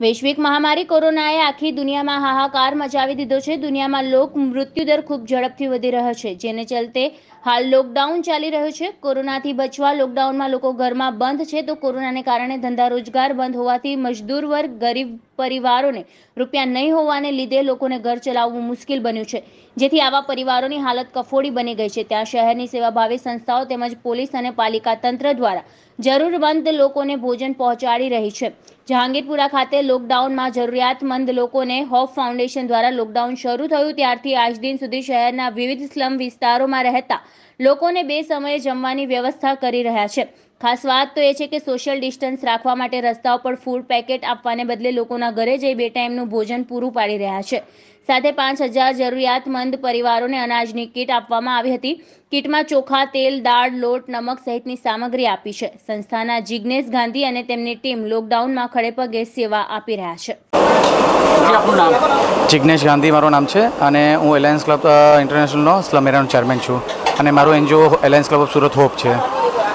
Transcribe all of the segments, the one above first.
વૈશ્વિક મહામારી કોરોનાએ આખી દુનિયામાં હાહાકાર મચાવી દીધો છે. દુનિયામાં લોક મૃત્યુદર ખૂબ ઝડપથી વધી રહ્યો છે, જેને ચલતે હાલ લોકડાઉન ચાલી રહ્યો છે. કોરોનાથી બચવા લોકડાઉનમાં લોકો ઘરમાં બંધ છે, તો કોરોનાને કારણે ધંધા રોજગાર બંધ હોવાથી મજદૂર વર્ગ, ગરીબ પરિવારોને રૂપિયા નહીં હોવાને લીધે લોકોને ઘર ચલાવવું મુશ્કેલ બન્યું છે. જેથી આવા પરિવારોની હાલત કફોડી બની ગઈ છે. ત્યાં શહેરની સેવાભાવી સંસ્થાઓ તેમજ પોલીસ અને પાલિકા તંત્ર દ્વારા જરૂરમંદ લોકોને ભોજન પહોંચાડી રહી છે. જહાંગીરપુરા ખાતે લોકડાઉનમાં જરૂરિયાતમંદ લોકોને હોપ ફાઉન્ડેશન દ્વારા લોકડાઉન શરૂ થયું. ત્યારથી આજ દિન સુધી શહેરના વિવિધ સ્લમ વિસ્તારોમાં રહેતા લોકોને બે સમયે જમવાની વ્યવસ્થા કરી રહ્યા છે. ખાસ વાત તો એ છે કે સોશિયલ ડિસ્ટન્સ રાખવા માટે રસ્તાઓ પર ફૂડ પેકેટ આપવાને બદલે લોકોના ઘરે જઈ બે ટાઈમનું ભોજન પૂરું પાડી રહ્યા છે. સાથે પાંચ હજાર જરૂરિયાતમંદ પરિવારોને અનાજની કીટ આપવામાં આવી હતી. કીટમાં ચોખા તેલ દાળ લોટ નમક સહિતની સામગ્રી આપી છે. સંસ્થાના જિજ્ઞેશ ગાંધી અને તેમની ટીમ લોકડાઉનમાં ખડેપગે સેવા આપી રહ્યા છે. જિજ્ઞેશ ગાંધી મારું નામ છે અને હું એલાયન્સ ક્લબ ઇન્ટરનેશનલનો સ્લમ એરિયાનો ચેરમેન છું. અને મારું NGO alliance club of Surat hope છે.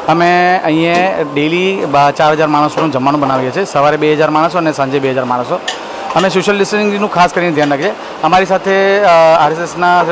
અમે અહીંયા ડેલી ચાર હજાર માણસોનું જમવાનું બનાવીએ છીએ. સવારે બે હજાર માણસો અને સાંજે બે હજાર માણસો. અમે સોશિયલ ડિસ્ટન્સિંગનું ખાસ કરીને ધ્યાન રાખીએ. અમારી સાથે આરએસએસના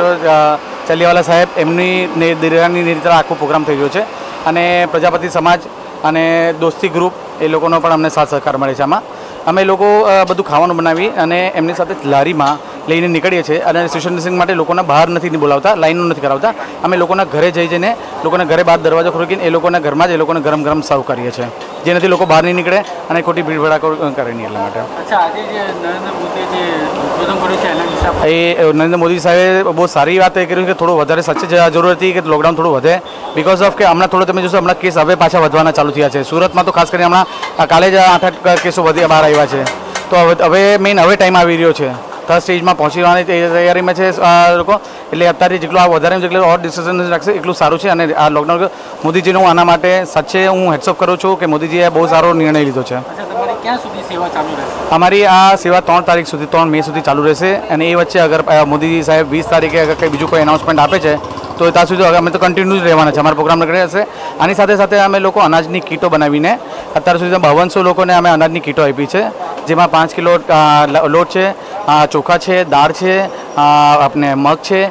ચલિયાવાલા સાહેબ, એમની ને- નિર્ણયની રીતે આખો પ્રોગ્રામ થઈ ગયો છે. અને પ્રજાપતિ સમાજ અને દોસ્તી ગ્રુપ, એ લોકોનો પણ અમને સાથ સહકાર મળે છે આમાં. અમે લોકો બધું ખાવાનું બનાવી અને એમની સાથે લારીમાં લઈને નીકળીએ છીએ અને સોશિયલ ડિસ્ટન્સિંગ માટે લોકોને બહાર નથી બોલાવતા લાઈનો નથી કરાવતા. અમે લોકોના ઘરે જઈ જઈને લોકોના ઘરે બહાર દરવાજો ખોલીને એ લોકોના ઘરમાં જ એ લોકોને ગરમ ગરમ સર્વ કરીએ છીએ. જેનાથી લોકો બહાર નહીં નીકળે અને ખોટી ભીડ ભડાકો કરે નહીં એટલા માટે. અચ્છા આજે જે નરેન્દ્ર મોદીએ જે ઉદ્બોધન કર્યું છે એના એ નરેન્દ્ર મોદી સાહેબે બહુ સારી વાત એ કર્યું કે થોડું વધારે સચ્ચે જરૂર હતી કે લોકડાઉન થોડું વધે. બિકોઝ ઓફ કે હમણાં થોડો તમે જોશો હમણાં કેસ હવે પાછા વધવાના ચાલુ થયા છે. સુરતમાં તો ખાસ કરીને હમણાં કાલે જ આઠ આઠ કેસો વધી બહાર આવ્યા છે. તો હવે હવે મેઇન હવે ટાઈમ આવી રહ્યો છે. થર્ડ સ્ટેજમાં પહોંચી જવાની તૈ- તૈયારીમાં છે આ લોકો. એટલે અત્યારે જેટલું આ વધારે જેટલું ઓર ડિસિઝન રાખશે એટલું સારું છે અને આ લોકડાઉન મોદીજીનું આના માટે સાચે હું હેડસઅપ કરું છું કે મોદીજીએ બહુ સારો નિર્ણય લીધો છે. અચ્છા તમારી ક્યાં સુધી સેવા ચાલુ રહેશે? અમારી આ સેવા ત્રણ તારીખ સુધી ત્રણ મે સુધી ચાલુ રહેશે અને એ વચ્ચે અગર અ, મોદીજી સાહેબ વીસ તારીખે અગર કંઈ બીજું કોઈ એનાઉન્સમેન્ટ આપે છે તો ત્યાં સુધી અમે તો કન્ટિન્યુ જ રહેવાના છે. અમારા પ્રોગ્રામ નીકળે હશે. આની સાથે સાથે અમે લોકો અનાજની કીટો બનાવીને અત્યાર સુધી બાવનસો લોકોને અમે અનાજની કીટો આપી છે જેમાં પાંચ કિલો અ, લ- લોટ છે અ, ચોખા છે, દાળ છે આપણે મગ છે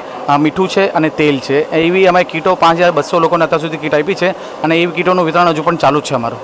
મીઠું છે અને તેલ છે. એવી અમે કીટો પાંચ હજાર બસો લોકોને અત્યાર સુધી કીટ આપી છે અને એવી કીટોનું વિતરણ હજુ પણ ચાલુ છે અમારું.